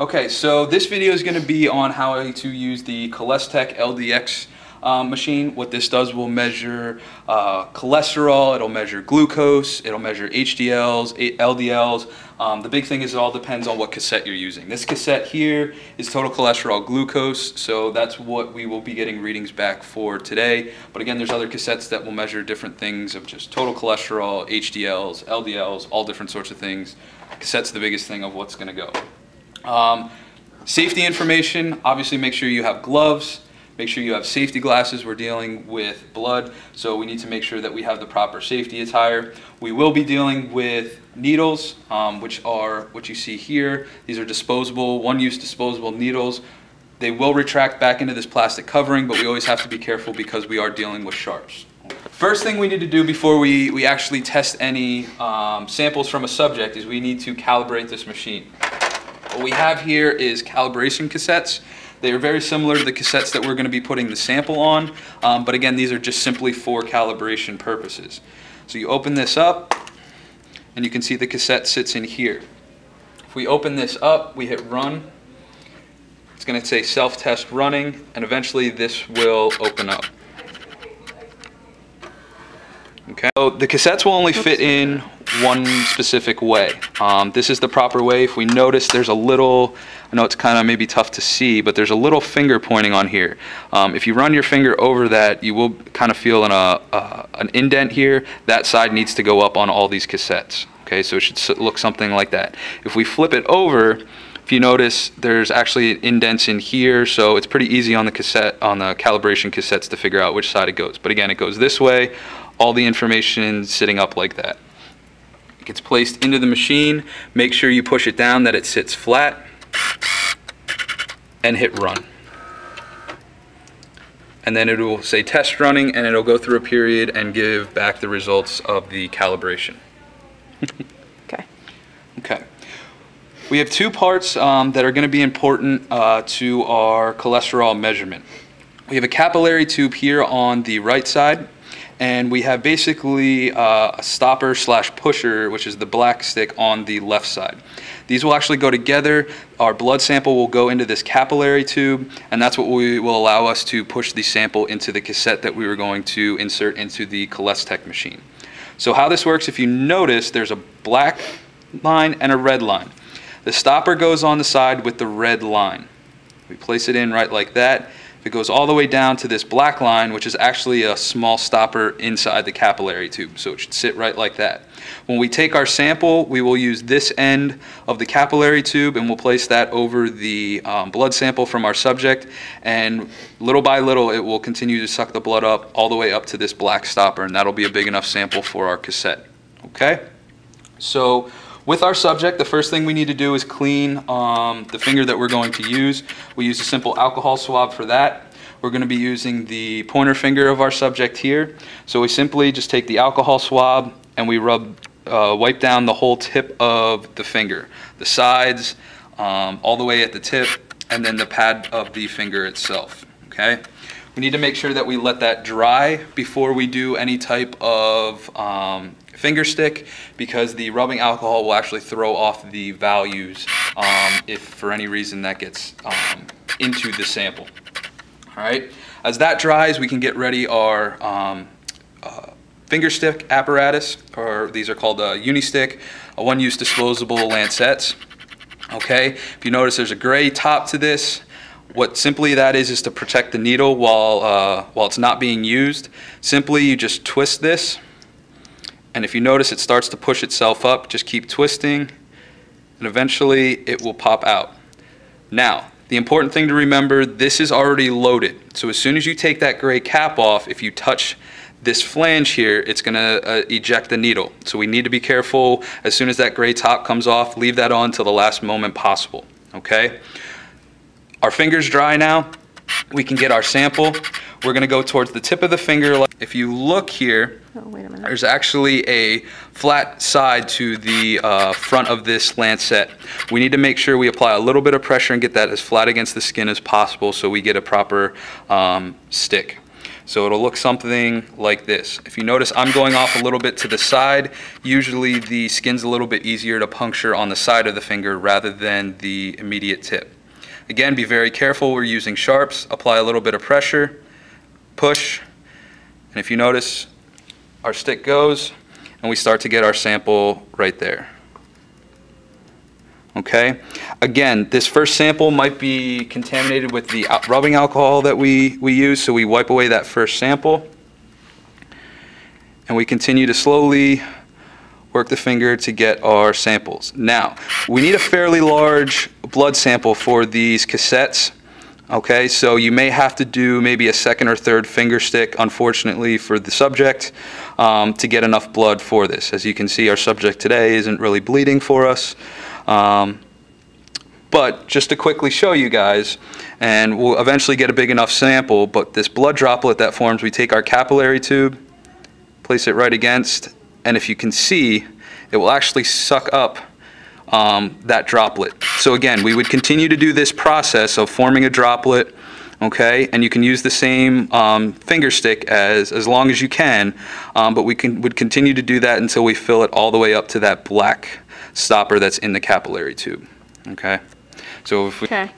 Okay, so this video is going to be on how to use the Cholestech LDX um, machine. What this does will measure uh, cholesterol, it'll measure glucose, it'll measure HDLs, LDLs. Um, the big thing is it all depends on what cassette you're using. This cassette here is total cholesterol glucose, so that's what we will be getting readings back for today. But again, there's other cassettes that will measure different things of just total cholesterol, HDLs, LDLs, all different sorts of things. Cassette's the biggest thing of what's going to go. Um, safety information, obviously make sure you have gloves, make sure you have safety glasses. We're dealing with blood, so we need to make sure that we have the proper safety attire. We will be dealing with needles, um, which are what you see here. These are disposable, one-use disposable needles. They will retract back into this plastic covering, but we always have to be careful because we are dealing with sharps. First thing we need to do before we, we actually test any um, samples from a subject is we need to calibrate this machine. What we have here is calibration cassettes. They are very similar to the cassettes that we're going to be putting the sample on, um, but again, these are just simply for calibration purposes. So you open this up, and you can see the cassette sits in here. If we open this up, we hit run. It's going to say self-test running, and eventually this will open up. Okay. So the cassettes will only fit in one specific way. Um, this is the proper way. If we notice there's a little, I know it's kind of maybe tough to see, but there's a little finger pointing on here. Um, if you run your finger over that, you will kind of feel an, uh, uh, an indent here. That side needs to go up on all these cassettes. Okay, so it should look something like that. If we flip it over, if you notice, there's actually indents in here, so it's pretty easy on the cassette, on the calibration cassettes to figure out which side it goes. But again, it goes this way, all the information sitting up like that. Gets placed into the machine. Make sure you push it down that it sits flat and hit run. And then it will say test running and it'll go through a period and give back the results of the calibration. okay. Okay. We have two parts um, that are going to be important uh, to our cholesterol measurement. We have a capillary tube here on the right side and we have basically uh, a stopper slash pusher, which is the black stick on the left side. These will actually go together. Our blood sample will go into this capillary tube, and that's what we will allow us to push the sample into the cassette that we were going to insert into the Cholestech machine. So how this works, if you notice, there's a black line and a red line. The stopper goes on the side with the red line. We place it in right like that it goes all the way down to this black line, which is actually a small stopper inside the capillary tube. So it should sit right like that. When we take our sample, we will use this end of the capillary tube and we'll place that over the um, blood sample from our subject. And little by little, it will continue to suck the blood up all the way up to this black stopper. And that'll be a big enough sample for our cassette. Okay? So with our subject, the first thing we need to do is clean um, the finger that we're going to use. We use a simple alcohol swab for that. We're going to be using the pointer finger of our subject here. So we simply just take the alcohol swab and we rub, uh, wipe down the whole tip of the finger, the sides, um, all the way at the tip, and then the pad of the finger itself. Okay. We need to make sure that we let that dry before we do any type of um, finger stick because the rubbing alcohol will actually throw off the values um, if for any reason that gets um, into the sample. All right, as that dries, we can get ready our um, uh, finger stick apparatus, or these are called a Unistik, a one-use disposable lancets. Okay, if you notice there's a gray top to this, what simply that is is to protect the needle while, uh, while it's not being used. Simply you just twist this and if you notice it starts to push itself up, just keep twisting and eventually it will pop out. Now, the important thing to remember, this is already loaded. So as soon as you take that gray cap off, if you touch this flange here, it's gonna uh, eject the needle. So we need to be careful. As soon as that gray top comes off, leave that on till the last moment possible, okay? Our finger's dry now. We can get our sample. We're gonna go towards the tip of the finger. If you look here, oh, there's actually a flat side to the uh, front of this lancet. We need to make sure we apply a little bit of pressure and get that as flat against the skin as possible so we get a proper um, stick. So it'll look something like this. If you notice, I'm going off a little bit to the side. Usually the skin's a little bit easier to puncture on the side of the finger rather than the immediate tip. Again, be very careful. We're using sharps. Apply a little bit of pressure, push, and if you notice, our stick goes, and we start to get our sample right there. Okay? Again, this first sample might be contaminated with the rubbing alcohol that we, we use, so we wipe away that first sample. And we continue to slowly work the finger to get our samples. Now, we need a fairly large blood sample for these cassettes. Okay, so you may have to do maybe a second or third finger stick, unfortunately, for the subject um, to get enough blood for this. As you can see, our subject today isn't really bleeding for us. Um, but just to quickly show you guys, and we'll eventually get a big enough sample, but this blood droplet that forms, we take our capillary tube, place it right against, and if you can see, it will actually suck up um, that droplet. So again, we would continue to do this process of forming a droplet, okay, and you can use the same um, finger stick as, as long as you can, um, but we can, would continue to do that until we fill it all the way up to that black stopper that's in the capillary tube, okay? So if we, Okay.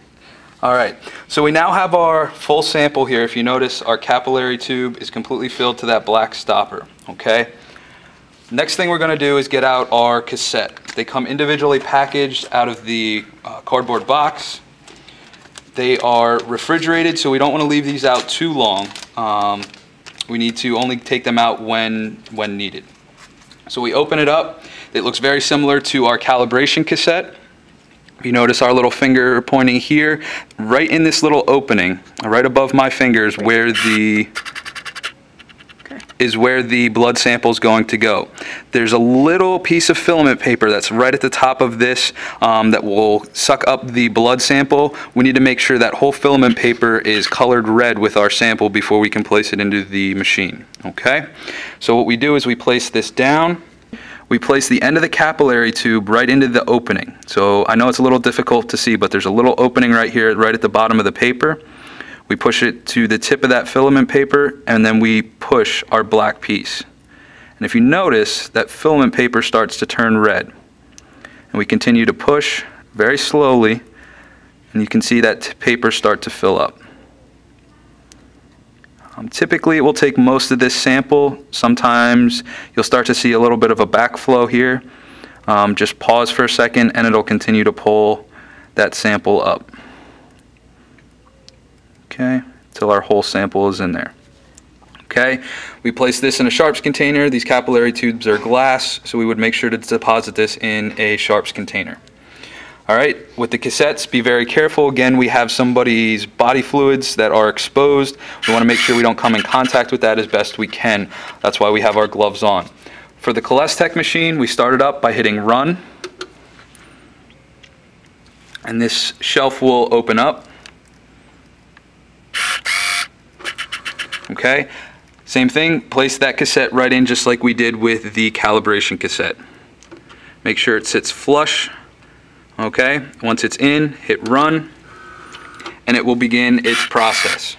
all right, so we now have our full sample here. If you notice, our capillary tube is completely filled to that black stopper, okay? Next thing we're going to do is get out our cassette. They come individually packaged out of the uh, cardboard box. They are refrigerated, so we don't want to leave these out too long. Um, we need to only take them out when, when needed. So we open it up. It looks very similar to our calibration cassette. You notice our little finger pointing here, right in this little opening, right above my fingers where the is where the blood sample is going to go. There's a little piece of filament paper that's right at the top of this um, that will suck up the blood sample. We need to make sure that whole filament paper is colored red with our sample before we can place it into the machine. Okay? So what we do is we place this down. We place the end of the capillary tube right into the opening. So I know it's a little difficult to see, but there's a little opening right here, right at the bottom of the paper. We push it to the tip of that filament paper and then we push our black piece. And if you notice, that filament paper starts to turn red. And we continue to push very slowly and you can see that paper start to fill up. Um, typically it will take most of this sample. Sometimes you'll start to see a little bit of a backflow here. Um, just pause for a second and it'll continue to pull that sample up okay, until our whole sample is in there. Okay, we place this in a sharps container. These capillary tubes are glass, so we would make sure to deposit this in a sharps container. All right, with the cassettes, be very careful. Again, we have somebody's body fluids that are exposed. We want to make sure we don't come in contact with that as best we can. That's why we have our gloves on. For the Cholestech machine, we started up by hitting run. And this shelf will open up. Okay, same thing, place that cassette right in just like we did with the calibration cassette. Make sure it sits flush. Okay, once it's in, hit run, and it will begin its process.